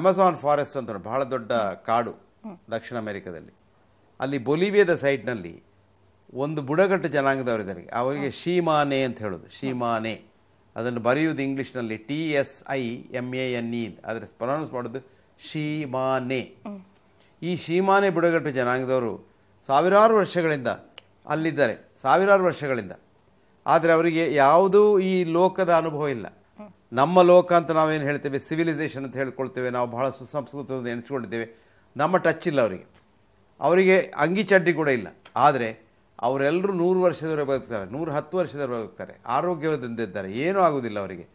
Amazon forest ಅಂತ ಬಹಳ ದೊಡ್ಡ ಕಾಡು ದಕ್ಷಿಣ ಅಮೆರಿಕದಲ್ಲಿ. ಅಲ್ಲಿ ಬೊಲಿವಿಯಾದ ಸೈಡ್ನಲ್ಲಿ ಒಂದು ಬುಡಕಟ್ಟು ಜನಾಂಗದವರಿದ್ದಾರೆ. ಅವರಿಗೆ ಶೀಮಾನೆ ಅಂತ ಹೇಳೋದು ಶೀಮಾನೆ. ಅದನ್ನು ಬರೆಯುವುದು ಇಂಗ್ಲೀಷ್ನಲ್ಲಿ T S I M A N E ಅದರ ಪ್ರೊನೌನ್ಸ್ ಮಾಡೋದು ಶೀಮಾನೆ. ಈ ಶೀಮಾನೆ ಬುಡಗಟ್ಟು ಜನಾಂಗದವರು ಸಾವಿರಾರು ವರ್ಷಗಳಿಂದ ಅಲ್ಲಿದ್ದಾರೆ ಸಾವಿರಾರು ವರ್ಷಗಳಿಂದ. ಆದರೆ ಅವರಿಗೆ ಯಾವುದೂ ಈ ಲೋಕದ ಅನುಭವ ಇಲ್ಲ. ನಮ್ಮ ಲೋಕ ಅಂತ ನಾವೇನು ಹೇಳ್ತೇವೆ ಸಿವಿಲೈಸೇಷನ್ ಅಂತ ಹೇಳ್ಕೊಳ್ತೇವೆ, ನಾವು ಬಹಳ ಸುಸಂಸ್ಕೃತ ಎಣಿಸ್ಕೊಂಡಿದ್ದೇವೆ. ನಮ್ಮ ಟಚ್ ಇಲ್ಲ ಅವರಿಗೆ. ಅವರಿಗೆ ಅಂಗಿ ಚಡ್ಡಿ ಕೂಡ ಇಲ್ಲ. ಆದರೆ ಅವರೆಲ್ಲರೂ ನೂರು ವರ್ಷದವರೆಗೆ ಬದುಕ್ತಾರೆ, ನೂರು ಹತ್ತು ವರ್ಷದವರೆಗೆ ಬದುಕ್ತಾರೆ. ಆರೋಗ್ಯದಿಂದ ಇದ್ದಾರೆ. ಏನೂ ಆಗೋದಿಲ್ಲ ಅವರಿಗೆ.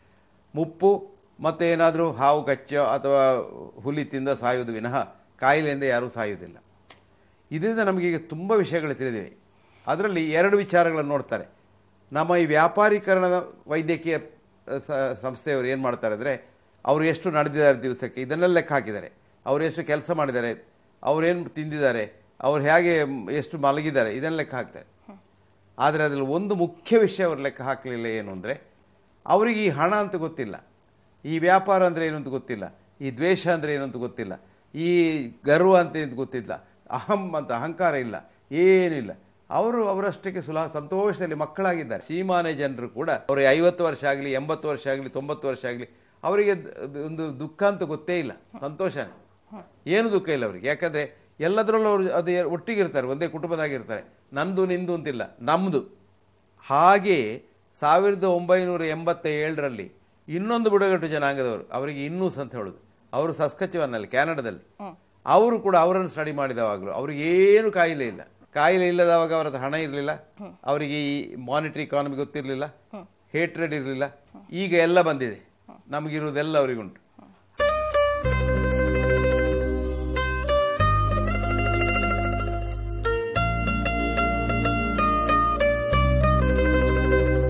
ಮುಪ್ಪು, ಮತ್ತು ಏನಾದರೂ ಹಾವು ಕಚ್ಚೋ ಅಥವಾ ಹುಲಿ ತಿಂದ ಸಾಯೋದು ವಿನಃ ಕಾಯಿಲೆಯಿಂದ ಯಾರೂ ಸಾಯುವುದಿಲ್ಲ. ಇದರಿಂದ ನಮಗೀಗ ತುಂಬ ವಿಷಯಗಳು ತಿಳಿದಿವೆ. ಅದರಲ್ಲಿ ಎರಡು ವಿಚಾರಗಳನ್ನು ನೋಡ್ತಾರೆ. ನಮ್ಮ ಈ ವ್ಯಾಪಾರೀಕರಣದ ವೈದ್ಯಕೀಯ ಸಂಸ್ಥೆಯವರು ಏನು ಮಾಡ್ತಾರೆ ಅಂದರೆ, ಅವರು ಎಷ್ಟು ನಡೆದಿದ್ದಾರೆ ದಿವಸಕ್ಕೆ, ಇದನ್ನೆಲ್ಲ ಲೆಕ್ಕ ಹಾಕಿದ್ದಾರೆ. ಅವರು ಎಷ್ಟು ಕೆಲಸ ಮಾಡಿದ್ದಾರೆ ಅವರೇನು ತಿಂದಿದ್ದಾರೆ, ಅವ್ರು ಹೇಗೆ ಎಷ್ಟು ಮಲಗಿದ್ದಾರೆ ಇದನ್ನು ಲೆಕ್ಕ ಹಾಕ್ತಾರೆ. ಆದರೆ ಅದರಲ್ಲಿ ಒಂದು ಮುಖ್ಯ ವಿಷಯ ಅವರು ಲೆಕ್ಕ ಹಾಕಲಿಲ್ಲ ಏನು ಅಂದರೆ, ಅವರಿಗೆ ಈ ಹಣ ಅಂತ ಗೊತ್ತಿಲ್ಲ. ಈ ವ್ಯಾಪಾರ ಅಂದರೆ ಏನು ಅಂತ ಗೊತ್ತಿಲ್ಲ. ಈ ದ್ವೇಷ ಅಂದರೆ ಏನು ಅಂತ ಗೊತ್ತಿಲ್ಲ. ಈ ಗರ್ವ ಅಂತ ಏನು ಗೊತ್ತಿಲ್ಲ. ಅಹಂ ಅಂತ ಅಹಂಕಾರ ಇಲ್ಲ. ಏನಿಲ್ಲ ಅವರು ಅವರಷ್ಟಕ್ಕೆ ಸುಲಭ ಸಂತೋಷದಲ್ಲಿ ಮಕ್ಕಳಾಗಿದ್ದಾರೆ. ಸೀಮಾನೆ ಜನರು ಕೂಡ ಅವರಿಗೆ ಐವತ್ತು ವರ್ಷ ಆಗಲಿ ಎಂಬತ್ತು ವರ್ಷ ಆಗಲಿ ತೊಂಬತ್ತು ವರ್ಷ ಆಗಲಿ ಅವರಿಗೆ ಒಂದು ದುಃಖ ಅಂತ ಗೊತ್ತೇ ಇಲ್ಲ ಸಂತೋಷ. ಏನು ದುಃಖ ಇಲ್ಲ ಅವರಿಗೆ. ಯಾಕಂದರೆ ಎಲ್ಲದರಲ್ಲೂ ಅವರು ಅದು ಒಟ್ಟಿಗಿರ್ತಾರೆ ಒಂದೇ ಕುಟುಂಬದಾಗಿರ್ತಾರೆ. ನಂದು ನಿಂದು ಅಂತಿಲ್ಲ ನಮ್ಮದು ಹಾಗೆ ಸಾವಿರದ ಒಂಬೈನೂರ ಎಂಬತ್ತ ಏಳರಲ್ಲಿ ಇನ್ನೊಂದು ಬುಡಗಟ್ಟು ಜನಾಂಗದವರು ಅವರಿಗೆ ಇನ್ನೂಸ್ ಅಂತ ಹೇಳೋದು ಅವರು ಸಸ್ಕಚುವನ್ನಲ್ಲಿ ಕ್ಯಾನಡಾದಲ್ಲಿ. ಅವರು ಕೂಡ ಅವರನ್ನು ಸ್ಟಡಿ ಮಾಡಿದವಾಗಲೂ ಅವ್ರಿಗೆ ಏನು ಕಾಯಿಲೆ ಇಲ್ಲ. ಕಾಯಿಲೆ ಇಲ್ಲದವಾಗ ಅವರ ಹತ್ರ ಹಣ ಇರಲಿಲ್ಲ ಅವರಿಗೆ ಈ ಮಾನಿಟರಿ ಇಕಾನಮಿ ಗೊತ್ತಿರಲಿಲ್ಲ ಹೇಟ್ರೆಡ್ ಇರಲಿಲ್ಲ ಈಗ ಎಲ್ಲ ಬಂದಿದೆ. ನಮಗಿರುವುದೆಲ್ಲ ಅವರಿಗುಂಟು.